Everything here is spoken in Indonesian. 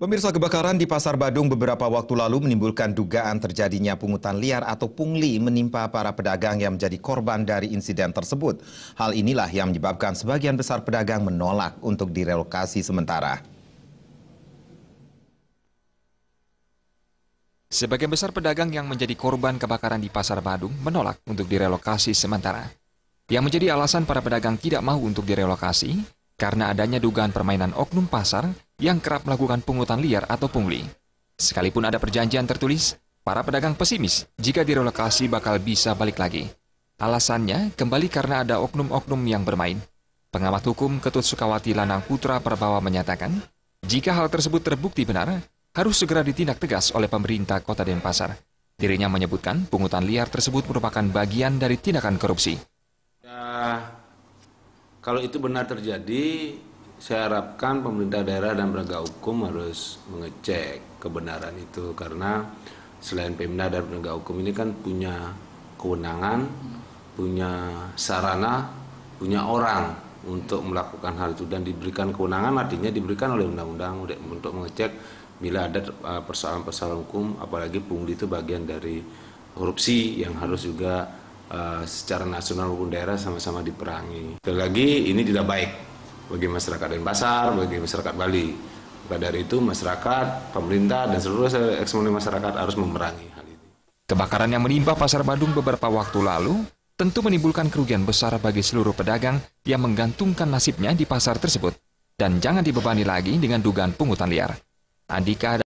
Pemirsa kebakaran di Pasar Badung beberapa waktu lalu menimbulkan dugaan terjadinya pungutan liar atau pungli menimpa para pedagang yang menjadi korban dari insiden tersebut. Hal inilah yang menyebabkan sebagian besar pedagang menolak untuk direlokasi sementara. Sebagian besar pedagang yang menjadi korban kebakaran di Pasar Badung menolak untuk direlokasi sementara. Yang menjadi alasan para pedagang tidak mau untuk direlokasi karena adanya dugaan permainan oknum pasar yang kerap melakukan pungutan liar atau pungli. Sekalipun ada perjanjian tertulis, para pedagang pesimis jika direlokasi bakal bisa balik lagi. Alasannya kembali karena ada oknum-oknum yang bermain. Pengamat hukum Ketut Sukawati Lanang Putra Perbawa menyatakan, jika hal tersebut terbukti benar, harus segera ditindak tegas oleh pemerintah Kota Denpasar. Dirinya menyebutkan pungutan liar tersebut merupakan bagian dari tindakan korupsi. Kalau itu benar terjadi, saya harapkan pemerintah daerah dan penegak hukum harus mengecek kebenaran itu karena selain Pemda dan penegak hukum ini kan punya kewenangan, punya sarana, punya orang untuk melakukan hal itu dan diberikan kewenangan artinya diberikan oleh undang-undang untuk mengecek bila ada uh, persoalan-persoalan hukum apalagi pungli itu bagian dari korupsi yang harus juga uh, secara nasional maupun daerah sama-sama diperangi. Sekali lagi ini tidak baik bagi masyarakat Denpasar, bagi masyarakat Bali. Maka dari itu masyarakat, pemerintah dan seluruh eksekutif masyarakat harus memerangi hal ini. Kebakaran yang menimpa Pasar Badung beberapa waktu lalu tentu menimbulkan kerugian besar bagi seluruh pedagang yang menggantungkan nasibnya di pasar tersebut dan jangan dibebani lagi dengan dugaan pungutan liar. Andika